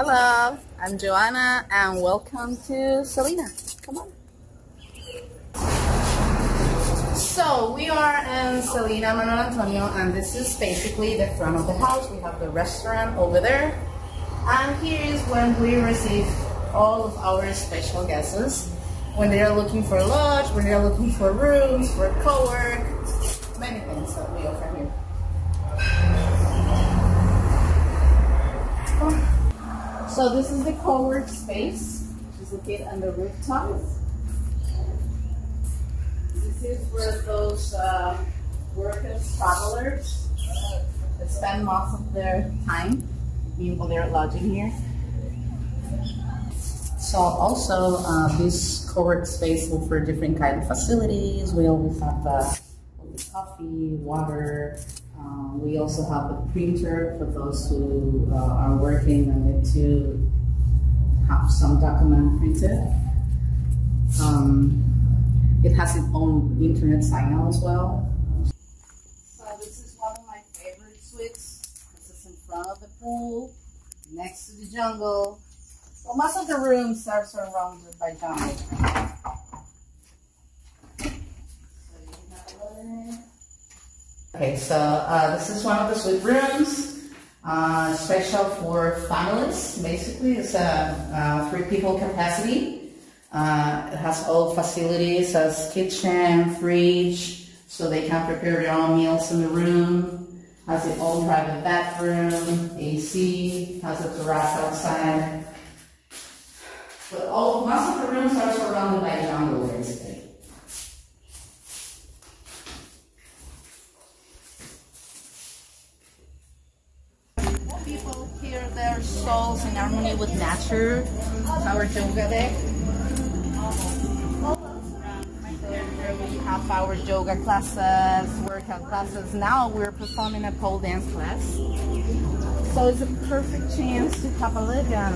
Hello, I'm Joanna and welcome to Selina. Come on. So we are in Selina Manuel Antonio and this is basically the front of the house. We have the restaurant over there and here is when we receive all of our special guests when they are looking for lodge, when they are looking for rooms, for co-work, many things that we offer here. So this is the co-work space, which is located on the rooftop. This is where those uh, workers, travelers, spend most of their time being when they're lodging here. So also uh, this co-work space will offer different kind of facilities. We always have uh, coffee, water, um, we also have a printer for those who uh, are working and need to have some document printed. Um, it has its own internet signal as well. So this is one of my favorite suites. This is in front of the pool, next to the jungle. Well, most of the rooms are surrounded by jungle. Okay, so uh, this is one of the suite rooms, uh, special for families. Basically, it's a, a three people capacity. Uh, it has all facilities, as kitchen, fridge, so they can prepare their own meals in the room. Has its own private bathroom, AC, has a terrace outside. But all most of the rooms are surrounded by jungle, basically. Their souls in harmony with nature. Our yoga deck. Here we have our yoga classes, workout classes. Now we're performing a pole dance class. So it's a perfect chance to have a look at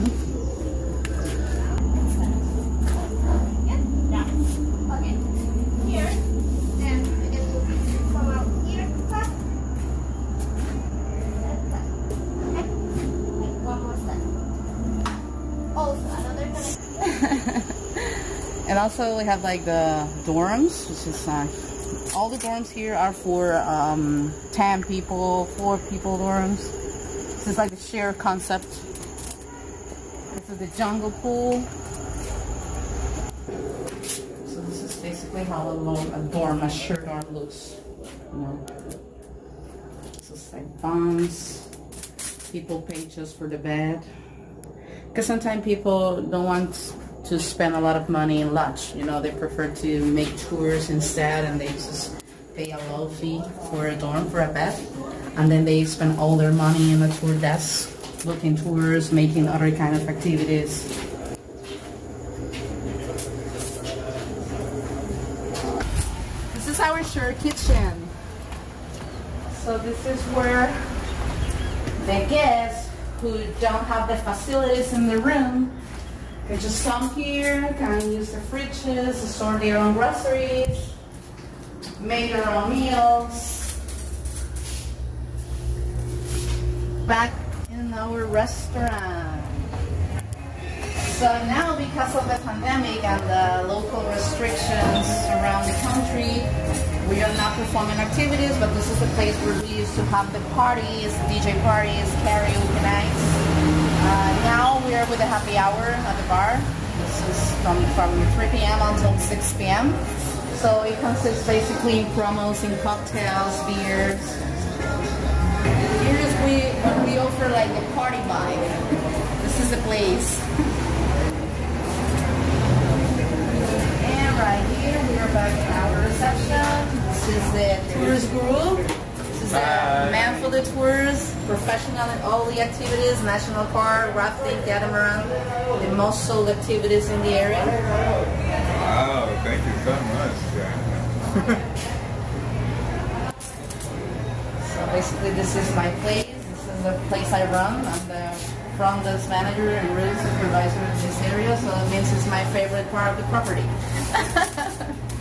and also we have like the dorms, which is uh, all the dorms here are for um, 10 people, 4 people dorms. This is like a share concept. This is the jungle pool. So this is basically how a, a dorm, a share dorm looks. You know. This is like bunks. People pay just for the bed. Because sometimes people don't want to spend a lot of money in lunch. You know, they prefer to make tours instead and they just pay a low fee for a dorm, for a bed. And then they spend all their money in a tour desk, booking tours, making other kind of activities. This is our share kitchen. So this is where the guests who don't have the facilities in the room can just come here, can use the fridges, store their own groceries, make their own meals. Back in our restaurant. So now because of the pandemic and the local restrictions around the country, we are not performing activities, but this is the place where we used to have the parties, DJ parties, karaoke nights. Uh, now we are with a happy hour at the bar. This is from, from 3 p.m. until 6 p.m. So it consists basically in promos, in cocktails, beers. Here's we, we offer like a party vibe. This is the place. And right here we are back in our reception. This is the tourist group. This is the man for the tours, professional in all the activities, national park, rafting, catamaran, the most sold activities in the area. Wow, thank you so much. so basically this is my place. This is the place I run. I'm the front desk manager and room supervisor in this area, so it means it's my favorite part of the property.